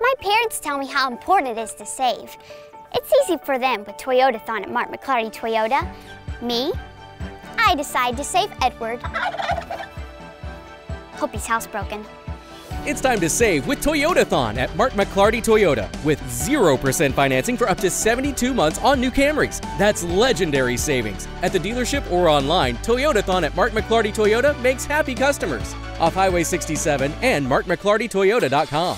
My parents tell me how important it is to save. It's easy for them with Toyotathon at Mark McLarty Toyota. Me, I decide to save Edward. Hope he's housebroken. It's time to save with Toyotathon at Mark McLarty Toyota with 0% financing for up to 72 months on new Camrys. That's legendary savings. At the dealership or online, Toyotathon at Mark McLarty Toyota makes happy customers. Off Highway 67 and markmclartytoyota.com.